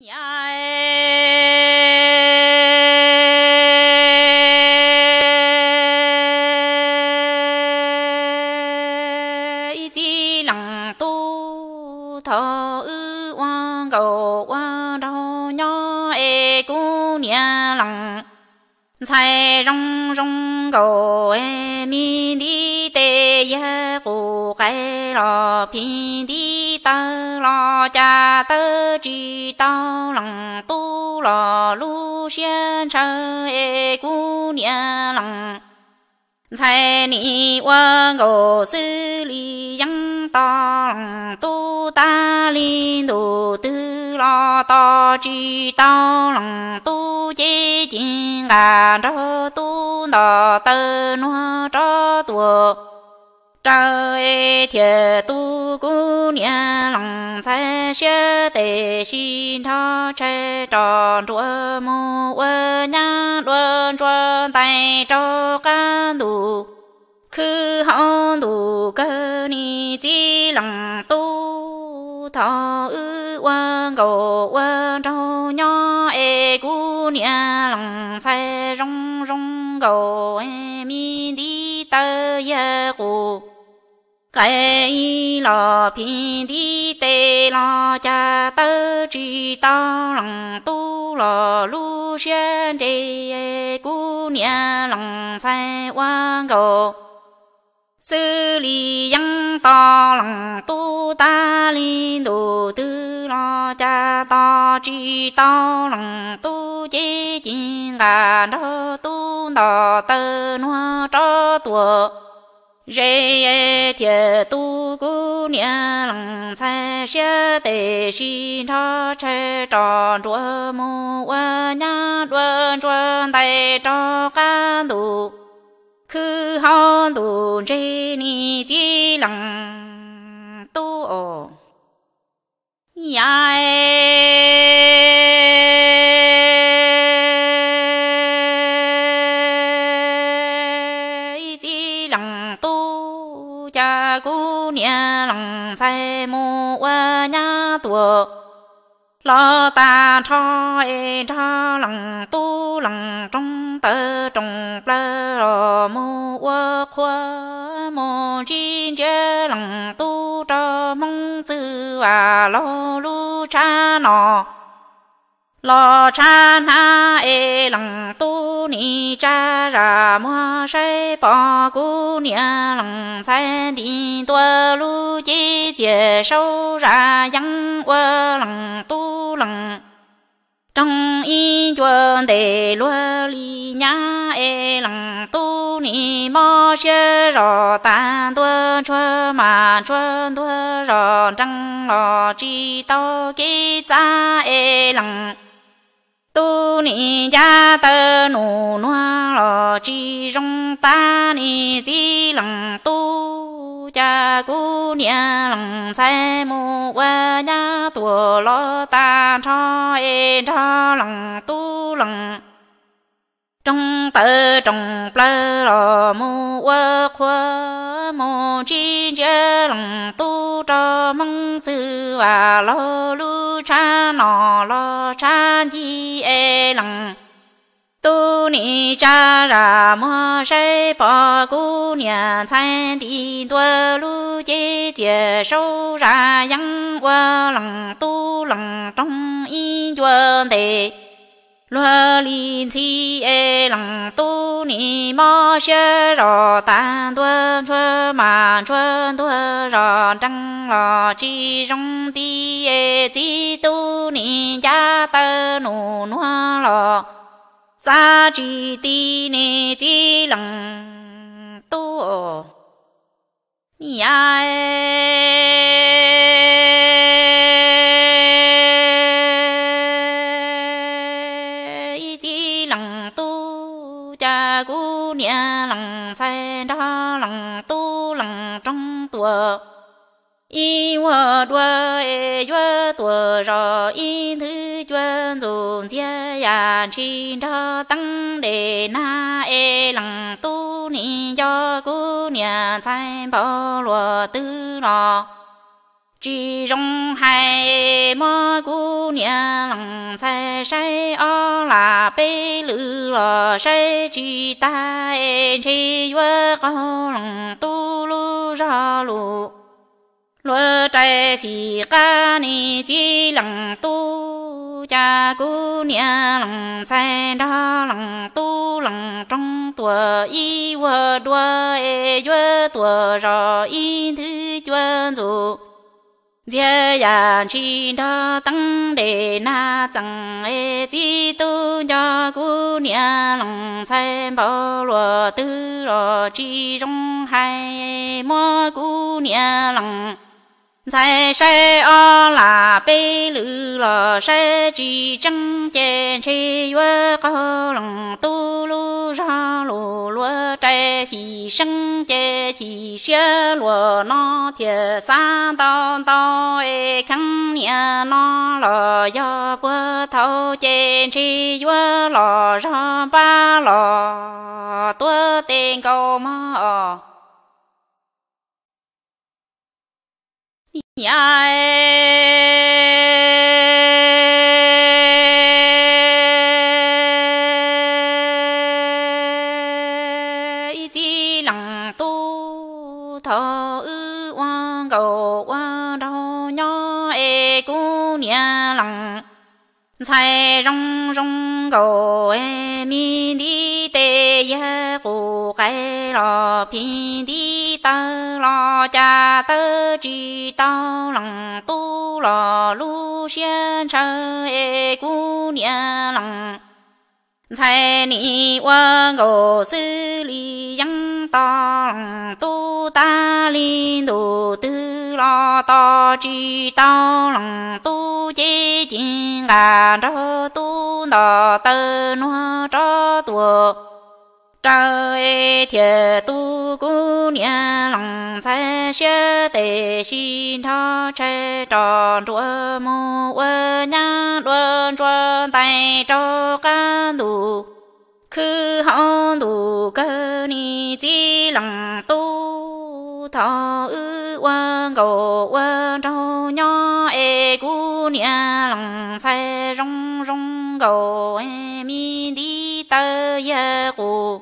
chi 菜蓉蓉个哎，面的得一个盖了，平的到了家都知道人多了，路线长哎，姑娘郎。菜你问我手里养当都大林都得 lo to chi tao lòng tu chế chín gà rô tu đò tơ nó cho tuột trời thiệt tu cú nhà lòng xe xe tề xin thọ che tròn chúa mô ơ nhà luôn chuan tay cho can đủ khư hòn đủ cơ ni chi lòng tu thọ ngộ mi đi tơ ya cụ. Cái lò phi đi tê lò cha tơ chỉ tao lòng tu lò lu sen đề cu nia lòng sai quang ngộ. Sư lý yang to lòng tu ta linh đồ tư chi to lòng tu chế chi ngà nó tu đó tơ nó cho tùa rê e thiệt tu cú nia lòng xe xe tề si nó che tròn chúa mù qua nhà đuôn chuan tay cho ca đủ cứ hòn đủ rê ni chi lòng tu ồ 呀哎。cha cô nia lòng say mô qua nhà tùa. Lo ta cho e cho lòng tu lòng trong tơ trong lơ rò mô qua khoa mô chín chế lòng tu cho mong sư và lo lu cha nọ lo cha na e lăng tu ni cha ra mua sai bỏ cu nia lăng sai đi tua lu chi chia sâu ra yang wa lăng tu lăng trong y chuẩn để lúa li nhá e lăng tu ni mo xe rò ta tua chua mà chua tua rò trăng lò chi to ki cha e lăng tu ni gia tơ nụ noa lo chi rong ta ni di lăng tu. Cha cu nia lăng sai mu wa nha tua lo ta cho e cho lăng tu lăng trong tơ trong plơ lo mu wa khoa mô chi chế lòng tu trò mong tư và lo lu cha nọ lo cha di e lòng tu ni cha ra mo sai bỏ cu nhà sai đi tua lu chế chế sâu ra yang qua lòng tu lòng trong y chuẩn đề lo li si e lăng tu ni mo she ro tan tuân chua ma chuan tua ro trăng lo chi rong ti e chi tu ni cha tơ nu nua lo sa chi ti ni lăng, tu ni trong tùa. Y hoa đua e yua tùa rò, y thứ chuyên dùn dìa yà chi đo tăng đề na e lặng tu ni do cú nhà sai bỏ lùa tư lò. Chỉ rong hai mơ nhà lòng sai sai ở là bê lư lò sai chỉ ta e, chỉ vợ con lòng tu lu ra lu lúa trái phi ca ni ti lòng tu, cha cô nhà lòng sai đó lòng tu, lòng trong tuổi y vợ đua e vợ tuổi rồi y thứ chuyên dụng giờ ya chi đó tăng đề na chẳng e chi tu cho cô nhà lòng sai bảo lúa tư lo chi trong hai mua cô nhà lòng. Sai sai o là bê lư lo sai chỉ chẳng chê chê yue có lòng tu lu ra lô lô trái phi sinh chế chỉ xe lô nó thiệt xa tao tao ê khăn nia nó lò yo bữa thâu chế chê yue lò ra ba lò tua tên câu mò nhà chi sai rong rong cầu e mi đi tê ya cu cái lò pin đi ta lò cha, tơ chỉ tao lòng, tu lò lu xiên chờ e cu, nia, lòng. Sai ni wa go sư, li yang ta lòng, tu, ta linh đồ tư, lo, to chỉ đà gà cho tu đò tơ nó cho tuổi trời thiệt tu cú nhà lòng sai xe tề xin tho che tròn chúa mô ơ nhá luôn chuan tay cho ca đủ khứ họ đủ cơ ni chỉ lòng tu thọ ư quan cầu quan trâu nhỏ e cú nhà lòng sai rong rong cầu em mi đi tơ ya cụ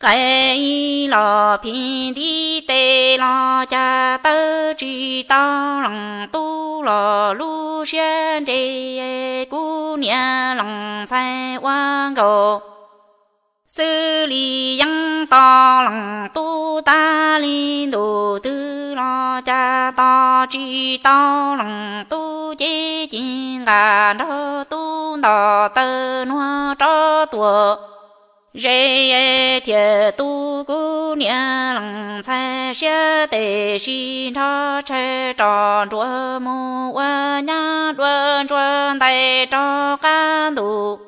cái lò phi đi tê lò cha tơ chỉ tao lòng tu lò lu xuyên đề cú nhà lòng sai quan cầu sư li yang to lòng tu ta linh đồ tư lo cha to chỉ tao lòng tu chính nó tu đò tơ nó cho tuổi rê e thiệt tu cú nia lòng sai xe tê xin cho che tròn chúa mù qua nhá đoan choan tay cho ca đủ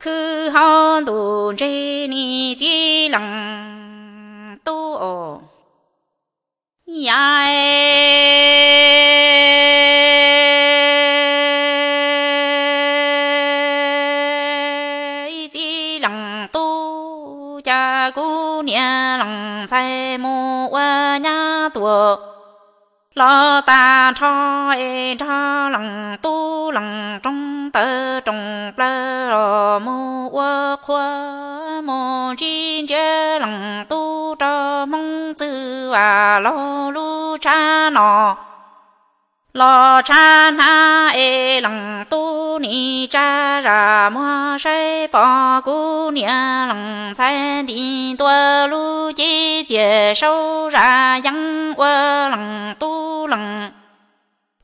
khư hon đủ rê ni chi lòng mu ơ qua nhá tuổi lo ta cho e cho lòng tu lòng trong tơ trong lơ rò mu ơ khoa mu chi chế lòng tu cho mong tư và lo lu cha nọ. Lo cha na e lòng tu ni cha ra mo sai bỏ cu nia lòng sai đi tua lu chi chia sâu ra yang qua lòng tu lòng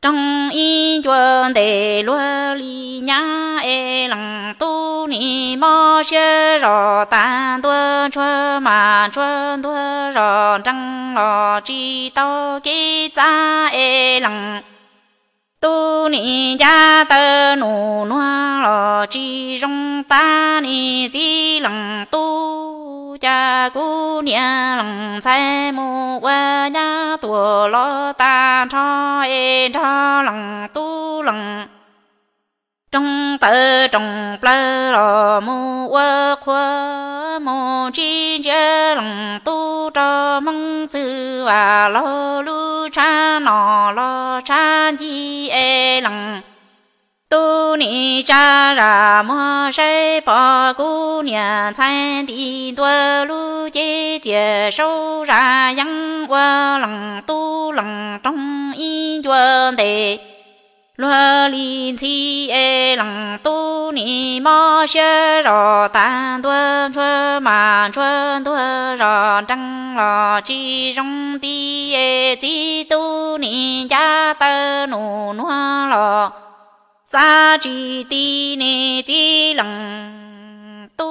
trong y chuẩn đề lúa li nhá e lòng tu ni mo xe rò tan tua chua mà chua tua rò trăng lò chi tao ki cha e lòng tu ni cha tơ nụ noa lò chi rong ta ni ti lòng tu. Cha cu nia lòng sai mu qua nha tua lo ta cho e cho lòng tu lòng trong tơ trong plơ lò mu qua khoa mu chi cha lòng tu cho mong tư và lo lu cha nọ lo cha di e lặng tu ni cha ra mo sai bỏ cu nhà sai đi tua lu chế chế sâu ra yang qua lặng tu lặng trong y chuan đề lo li chi e lăng tu ni mo xe rò tan tuân chua mà chuân tuân rò trăng lò chi rong ti e chi tu ni cha tơ nụ nua lò sa chi ti ni ti lăng tu